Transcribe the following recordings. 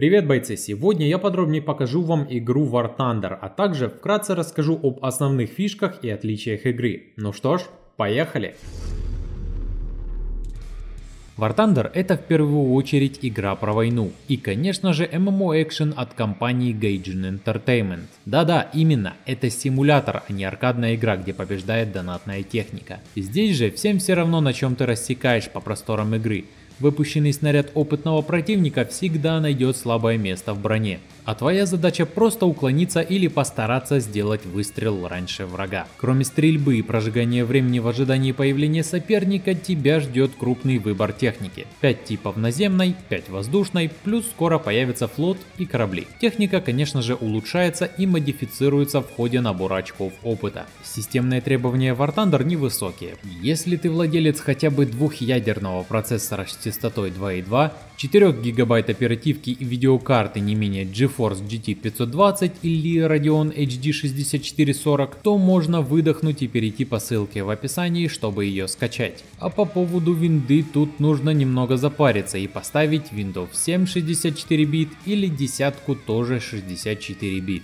Привет, бойцы! Сегодня я подробнее покажу вам игру War Thunder, а также вкратце расскажу об основных фишках и отличиях игры. Ну что ж, поехали! War Thunder это в первую очередь игра про войну. И конечно же MMO экшен от компании Gaijin Entertainment. Да-да, именно, это симулятор, а не аркадная игра, где побеждает донатная техника. Здесь же всем все равно на чем ты рассекаешь по просторам игры. Выпущенный снаряд опытного противника всегда найдет слабое место в броне. А твоя задача просто уклониться или постараться сделать выстрел раньше врага. Кроме стрельбы и прожигания времени в ожидании появления соперника, тебя ждет крупный выбор техники. 5 типов наземной, 5 воздушной, плюс скоро появится флот и корабли. Техника, конечно же, улучшается и модифицируется в ходе набора очков опыта. Системные требования War Thunder невысокие. Если ты владелец хотя бы двухъядерного процессора с частотой 2.2, 4 гигабайт оперативки и видеокарты не менее GeForce GT 520 или Radeon HD 6440, то можно выдохнуть и перейти по ссылке в описании, чтобы ее скачать. А по поводу винды тут нужно немного запариться и поставить Windows 7 64 бит или десятку тоже 64 бит.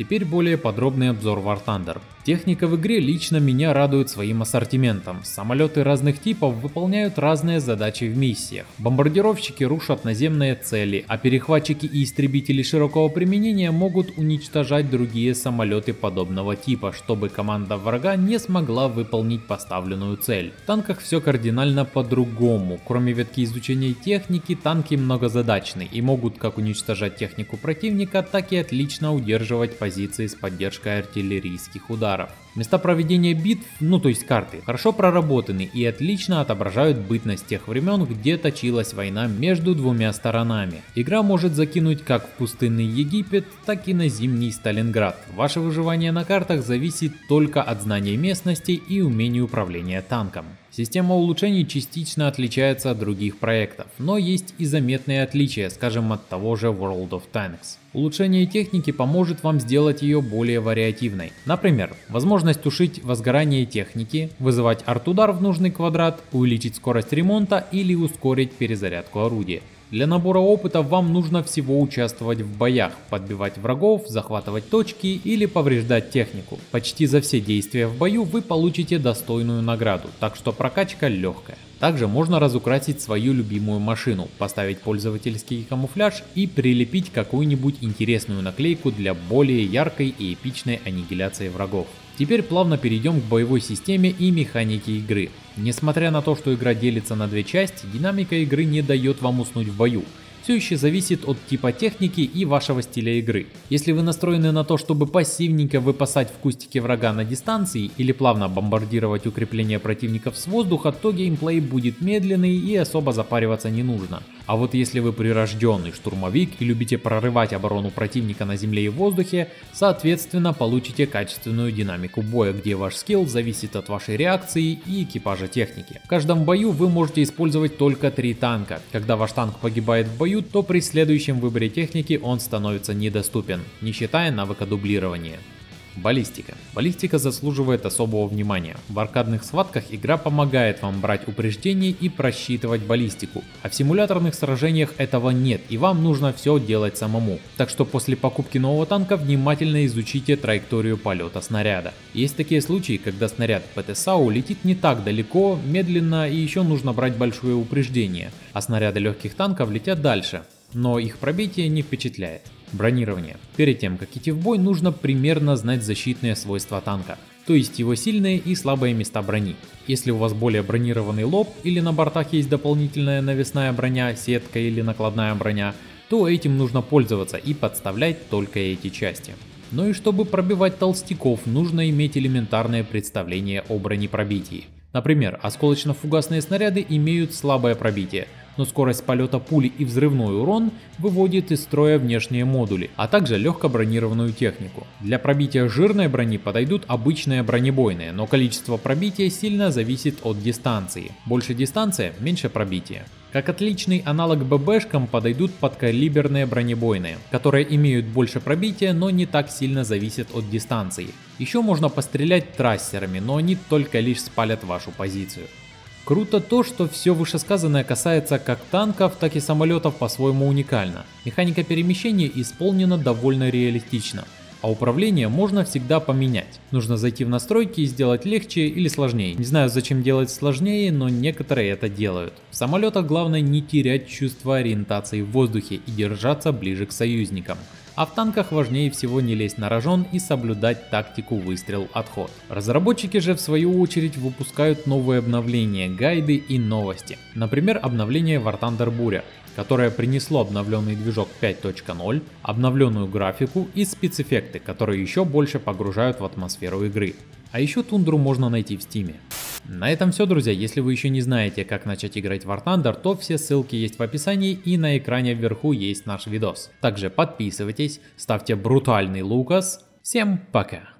Теперь более подробный обзор War Thunder. Техника в игре лично меня радует своим ассортиментом. Самолеты разных типов выполняют разные задачи в миссиях. Бомбардировщики рушат наземные цели, а перехватчики и истребители широкого применения могут уничтожать другие самолеты подобного типа, чтобы команда врага не смогла выполнить поставленную цель. В танках все кардинально по-другому. Кроме ветки изучения техники, танки многозадачны и могут как уничтожать технику противника, так и отлично удерживать позиции с поддержкой артиллерийских ударов. Места проведения битв, ну то есть карты, хорошо проработаны и отлично отображают бытность тех времен, где точилась война между двумя сторонами. Игра может закинуть как в пустынный Египет, так и на зимний Сталинград. Ваше выживание на картах зависит только от знания местности и умения управления танком. Система улучшений частично отличается от других проектов, но есть и заметные отличия, скажем, от того же World of Tanks. Улучшение техники поможет вам сделать ее более вариативной. Например, возможность тушить возгорание техники, вызывать арт-удар в нужный квадрат, увеличить скорость ремонта или ускорить перезарядку орудия. Для набора опыта вам нужно всего участвовать в боях, подбивать врагов, захватывать точки или повреждать технику. Почти за все действия в бою вы получите достойную награду, так что прокачка легкая. Также можно разукрасить свою любимую машину, поставить пользовательский камуфляж и прилепить какую-нибудь интересную наклейку для более яркой и эпичной аннигиляции врагов. Теперь плавно перейдем к боевой системе и механике игры. Несмотря на то, что игра делится на две части, динамика игры не дает вам уснуть в бою все еще зависит от типа техники и вашего стиля игры. Если вы настроены на то, чтобы пассивненько выпасать в кустике врага на дистанции или плавно бомбардировать укрепления противников с воздуха, то геймплей будет медленный и особо запариваться не нужно. А вот если вы прирожденный штурмовик и любите прорывать оборону противника на земле и в воздухе, соответственно получите качественную динамику боя, где ваш скилл зависит от вашей реакции и экипажа техники. В каждом бою вы можете использовать только три танка. Когда ваш танк погибает в бою, то при следующем выборе техники он становится недоступен, не считая навыка дублирования. Баллистика. Баллистика заслуживает особого внимания. В аркадных схватках игра помогает вам брать упреждения и просчитывать баллистику, а в симуляторных сражениях этого нет и вам нужно все делать самому. Так что после покупки нового танка внимательно изучите траекторию полета снаряда. Есть такие случаи, когда снаряд ПТСАУ летит не так далеко, медленно и еще нужно брать большое упреждение, а снаряды легких танков летят дальше, но их пробитие не впечатляет. Бронирование. Перед тем, как идти в бой, нужно примерно знать защитные свойства танка, то есть его сильные и слабые места брони. Если у вас более бронированный лоб или на бортах есть дополнительная навесная броня, сетка или накладная броня, то этим нужно пользоваться и подставлять только эти части. Но и чтобы пробивать толстяков, нужно иметь элементарное представление о бронепробитии. Например, осколочно-фугасные снаряды имеют слабое пробитие, но скорость полета пули и взрывной урон выводит из строя внешние модули, а также легко бронированную технику. Для пробития жирной брони подойдут обычные бронебойные, но количество пробития сильно зависит от дистанции. Больше дистанция, меньше пробития. Как отличный аналог ББшкам подойдут подкалиберные бронебойные, которые имеют больше пробития, но не так сильно зависят от дистанции. Еще можно пострелять трассерами, но они только лишь спалят вашу позицию. Круто то, что все вышесказанное касается как танков, так и самолетов по-своему уникально. Механика перемещения исполнена довольно реалистично а управление можно всегда поменять. Нужно зайти в настройки и сделать легче или сложнее. Не знаю зачем делать сложнее, но некоторые это делают. В самолетах главное не терять чувство ориентации в воздухе и держаться ближе к союзникам. А в танках важнее всего не лезть на рожон и соблюдать тактику выстрел-отход. Разработчики же в свою очередь выпускают новые обновления, гайды и новости. Например, обновление War Thunder Буря которое принесло обновленный движок 5.0, обновленную графику и спецэффекты, которые еще больше погружают в атмосферу игры. А еще тундру можно найти в стиме. На этом все, друзья. Если вы еще не знаете, как начать играть в War Thunder, то все ссылки есть в описании и на экране вверху есть наш видос. Также подписывайтесь, ставьте брутальный Лукас. Всем пока!